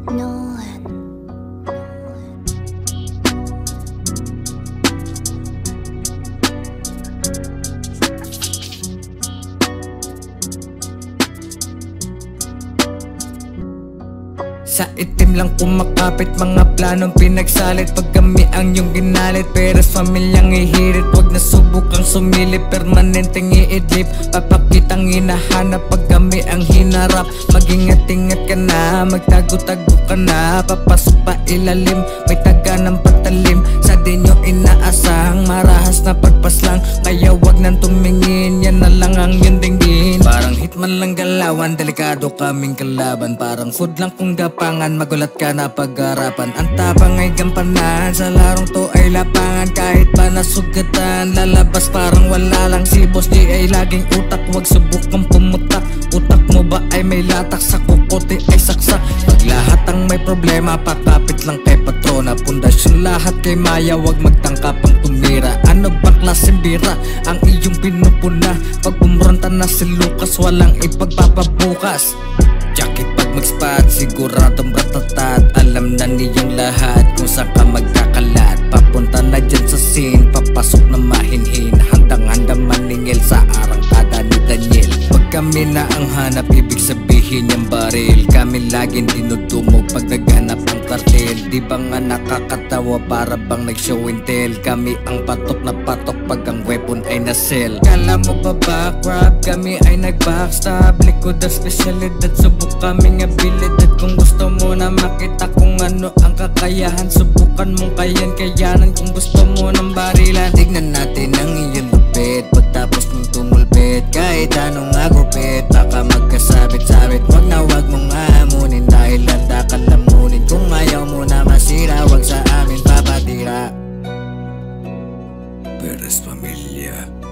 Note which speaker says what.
Speaker 1: Sa itim lang kumakapit Mga planong pinagsalit. Pag kami ang iyong ginalit Pero sa pamilyang ihirit Huwag na subok sumilip Permanenteng iidlip. Papakitang hinahanap Pag kami ang hinarap. Mag-ingat-ingat ka na Magtago-tago ka na. Papasok pa ilalim May taga ng patalim. Sa din yung inaasahang Marahas na pagpaslang. Kaya wag nang tumingin Yan na lang ang iyong dinggin Hitman lang galawan Delikado kaming kalaban. Parang food lang kung gapangan Magulat ka na pag-arapan. Ang tapang ay gampanan Sa larong to ay lapangan. Kahit pa nasugatan Lalabas parang wala lang Si Boss. J ay laging utak Huwag subukang pumutak. Utak mo ba ay may latak Sa kukote ay saksak Pag lahat ang may problema Pakapit lang kay patrona Pundasyon lahat kay Maya Huwag magtangka pang tumira. Ano ba klaseng bira Ang iyong pinupuna? Pag umronta na si Lucas Walang ipagpapabukas. Jackie pag mag-spot Siguradong ratatat Alam na niyong lahat Kung saan ka magkakalat. Papunta na dyan sa scene Papasok na mahinhin. Handang-handa maningil Sa arangkada ni Daniel. Pag kami na ang hanap Ibig sabihin yung baril. Kami laging dinudumog Pag naghanap ang kartel Di ba nga nakakatawa? Para bang nag-show and tell? Kami ang patok na patok Pag ang weapon ay nasel Kala mo ba back Kami ay nag-backstab Likod ang spesyalidad. Subok kaming abilidad Kung gusto mo na makita Kung ano ang kakayahan Subukan mong kayan. Kayanan Kung gusto mo ng barilan Tignan natin ang iyong lupit Pagtapos mong tumulpit Kahit anong agupit Baka magkasabit-sabit. Wag na wag mong aamunin Wag sa